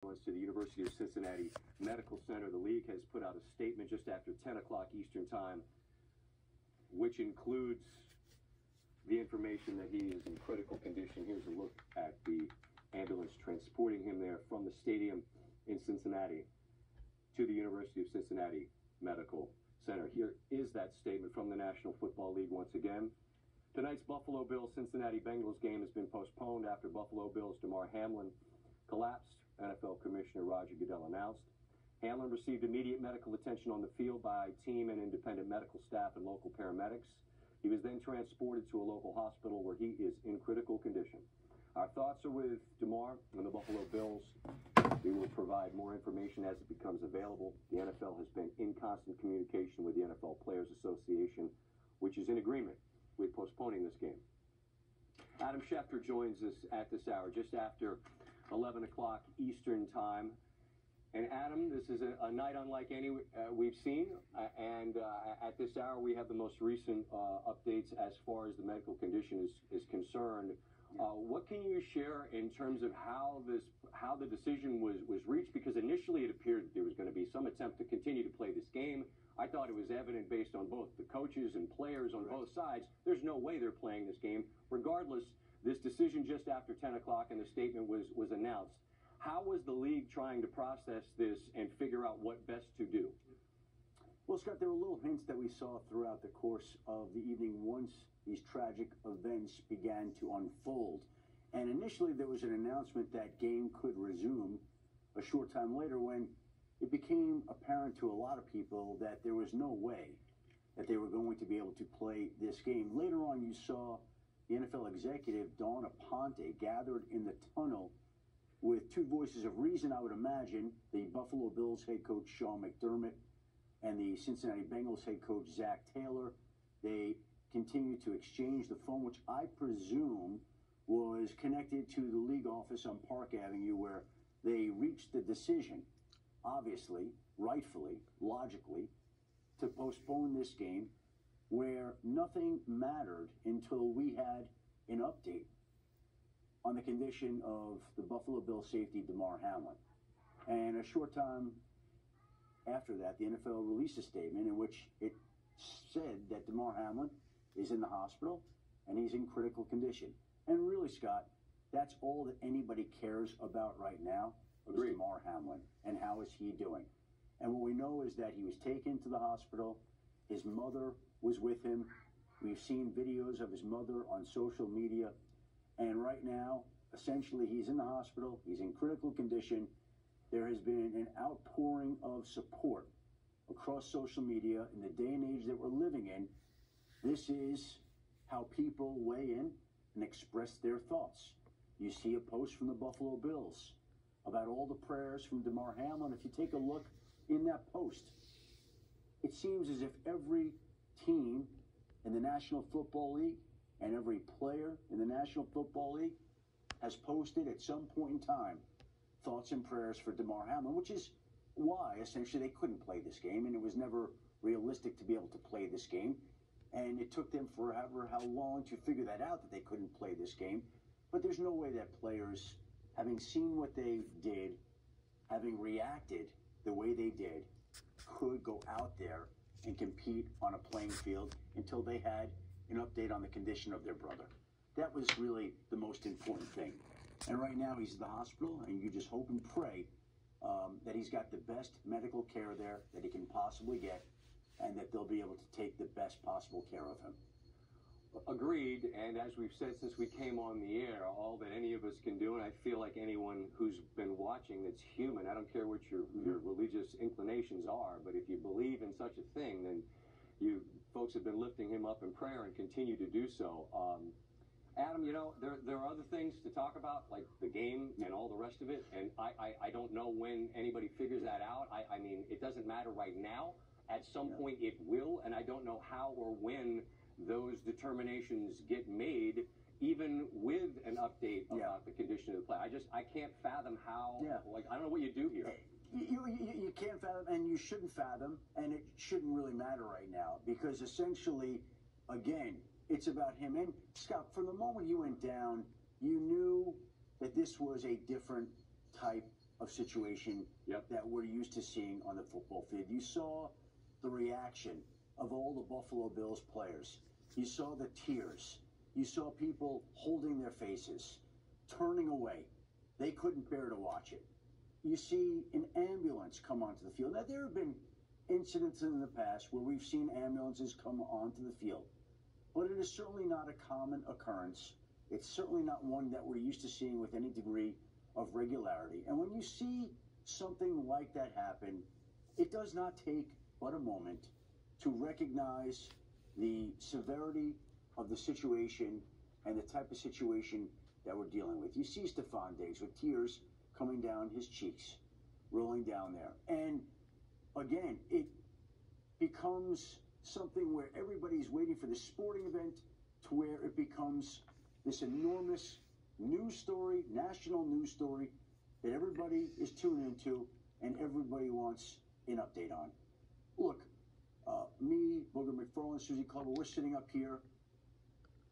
to the University of Cincinnati Medical Center. The league has put out a statement just after 10 o'clock Eastern Time, which includes the information that he is in critical condition. Here's a look at the ambulance transporting him there from the stadium in Cincinnati to the University of Cincinnati Medical Center. Here is that statement from the National Football League once again. Tonight's Buffalo Bills Cincinnati Bengals game has been postponed after Buffalo Bills Damar Hamlin collapsed NFL Commissioner Roger Goodell announced. Hamlin received immediate medical attention on the field by team and independent medical staff and local paramedics. He was then transported to a local hospital where he is in critical condition. Our thoughts are with Damar and the Buffalo Bills. We will provide more information as it becomes available. The NFL has been in constant communication with the NFL Players Association, which is in agreement with postponing this game. Adam Schefter joins us at this hour, just after 11 o'clock Eastern Time. And Adam, this is a, a night unlike any uh, we've seen. Uh, and uh, at this hour, we have the most recent uh, updates as far as the medical condition is, is concerned. Uh, what can you share in terms of how this, how the decision was, was reached? Because initially it appeared that there was going to be some attempt to continue to play this game. I thought it was evident based on both the coaches and players on right. both sides. There's no way they're playing this game. Regardless, this decision just after 10 o'clock and the statement was, was announced. How was the league trying to process this and figure out what best to do? Well, Scott, there were little hints that we saw throughout the course of the evening once these tragic events began to unfold. And initially, there was an announcement that game could resume a short time later when it became apparent to a lot of people that there was no way that they were going to be able to play this game. Later on, you saw the NFL executive, Dawn Aponte, gathered in the tunnel with two voices of reason, I would imagine, the Buffalo Bills head coach Sean McDermott and the Cincinnati Bengals head coach Zac Taylor. They continued to exchange the phone, which I presume was connected to the league office on Park Avenue, where they reached the decision, obviously, rightfully, logically, to postpone this game where nothing mattered until we had an update on the condition of the Buffalo Bill safety Damar Hamlin. And a short time after that, the NFL released a statement in which it said that Damar Hamlin is in the hospital and he's in critical condition. And really, Scott, that's all that anybody cares about right now Agreed. is Damar Hamlin and how is he doing. And what we know is that he was taken to the hospital. His mother was with him. We've seen videos of his mother on social media. And right now, essentially, he's in the hospital. He's in critical condition. There has been an outpouring of support across social media in the day and age that we're living in. This is how people weigh in and express their thoughts. You see a post from the Buffalo Bills about all the prayers from Damar Hamlin. If you take a look in that post, it seems as if every team in the National Football League and every player in the National Football League has posted at some point in time thoughts and prayers for Damar Hamlin, which is why essentially they couldn't play this game, and it was never realistic to be able to play this game. And it took them forever how long to figure that out that they couldn't play this game. But there's no way that players, having seen what they did, having reacted the way they did, could go out there and compete on a playing field until they had an update on the condition of their brother. That was really the most important thing. And right now he's in the hospital, and you just hope and pray um, that he's got the best medical care there that he can possibly get, and that they'll be able to take the best possible care of him. Agreed, and as we've said since we came on the air, all that any of us can do, and I feel like anyone who's been watching that's human, I don't care what your, your religious inclinations are, but if you believe in such a thing, then you folks have been lifting him up in prayer and continue to do so. Um, Adam, you know, there, there are other things to talk about, like the game and all the rest of it, and I, I, I don't know when anybody figures that out. I, I mean, it doesn't matter right now. At some yeah. point, it will, and I don't know how or when those determinations get made even with an update yeah. about the condition of the play. I just I can't fathom how. Yeah. Like I don't know what you do here. Eh, you, you, you can't fathom, and you shouldn't fathom, and it shouldn't really matter right now because essentially, again, it's about him. And Scott, from the moment you went down, you knew that this was a different type of situation Yep. that we're used to seeing on the football field. You saw the reaction of all the Buffalo Bills players. You saw the tears. You saw people holding their faces, turning away. They couldn't bear to watch it. You see an ambulance come onto the field. Now, there have been incidents in the past where we've seen ambulances come onto the field, but it is certainly not a common occurrence. It's certainly not one that we're used to seeing with any degree of regularity. And when you see something like that happen, it does not take but a moment to recognize the severity of the situation and the type of situation that we're dealing with. You see Stefon Diggs with tears coming down his cheeks, rolling down there. And again, it becomes something where everybody's waiting for the sporting event to where it becomes this enormous news story, national news story that everybody is tuning into and everybody wants an update on. Look, uh, me, Booger McFarland, Suzy Kolber, we're sitting up here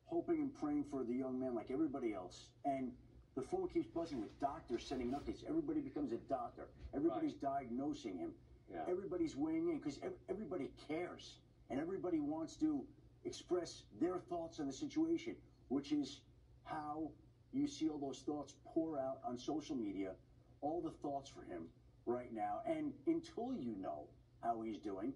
hoping and praying for the young man like everybody else. And the phone keeps buzzing with doctors sending updates. Everybody becomes a doctor. Everybody's diagnosing him. Yeah. Everybody's weighing in because everybody cares and everybody wants to express their thoughts on the situation, which is how you see all those thoughts pour out on social media, all the thoughts for him right now. And until you know how he's doing,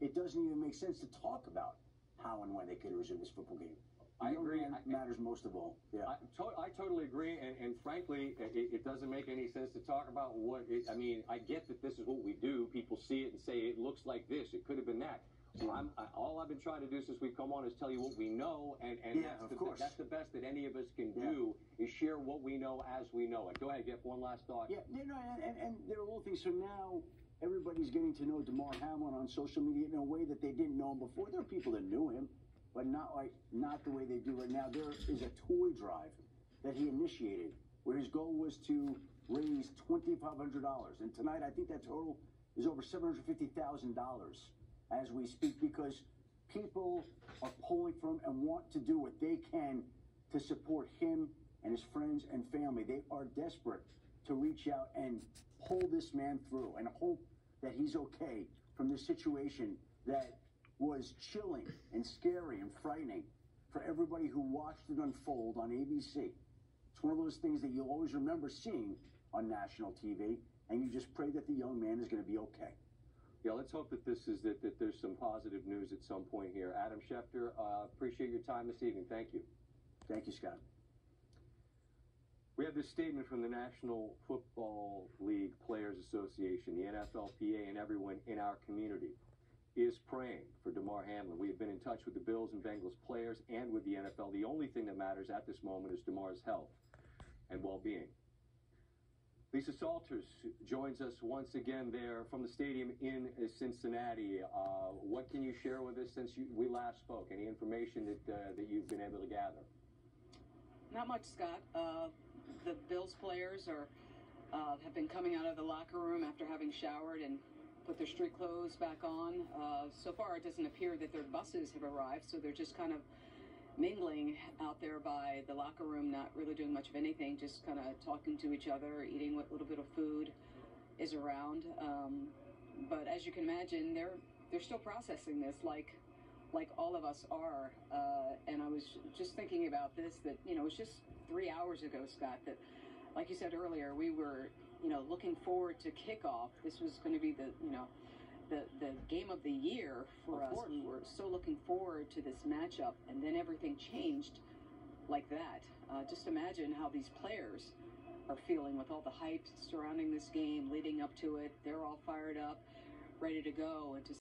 it doesn't even make sense to talk about how and when they could resume this football game. I agree. man I- matters most of all. Yeah. I, to- I totally agree, and, and frankly, it, it doesn't make any sense to talk about what. It, I mean, I get that this is what we do. People see it and say it looks like this. It could have been that. Well, I'm, I, all I've been trying to do since we've come on is tell you what we know, and, and Yeah, that's, of the, course. that's the best that any of us can Yeah. do is share what we know as we know it. Go ahead, get one last thought. Yeah, you know, and, and, and there are little things. So now everybody's getting to know Damar Hamlin on social media in a way that they didn't know him before. There are people that knew him, but not like not the way they do right now. There is a toy drive that he initiated where his goal was to raise twenty five hundred dollars, and tonight I think that total is over seven hundred fifty thousand dollars as we speak because people are pulling from and want to do what they can to support him and his friends and family. They are desperate to reach out and pull this man through and hope that he's okay from this situation that was chilling and scary and frightening for everybody who watched it unfold on ABC. It's one of those things that you'll always remember seeing on national TV, and you just pray that the young man is going to be okay. Yeah, let's hope that this is that, that there's some positive news at some point here. Adam Schefter, uh, appreciate your time this evening. Thank you. Thank you, Scott. We have this statement from the National Football League Players Association, the NFLPA, and everyone in our community is praying for Damar Hamlin. We have been in touch with the Bills and Bengals players and with the NFL. The only thing that matters at this moment is Damar's health and well-being. Lisa Salters joins us once again there from the stadium in Cincinnati. Uh, what can you share with us since you, we last spoke? Any information that uh, that you've been able to gather? Not much, Scott. Uh, Are uh, have been coming out of the locker room after having showered and put their street clothes back on. Uh, so far, it doesn't appear that their buses have arrived, so they're just kind of mingling out there by the locker room, not really doing much of anything, just kind of talking to each other, eating what little bit of food is around. Um, but as you can imagine, they're they're still processing this, like like all of us are. Uh, and I was just thinking about this that, you know, it was just three hours ago, Scott, that, like you said earlier, we were, you know, looking forward to kickoff. This was going to be the, you know, the, the game of the year for Of us. course. We were so looking forward to this matchup, and then everything changed like that. Uh, just imagine how these players are feeling with all the hype surrounding this game, leading up to it. They're all fired up, ready to go, and to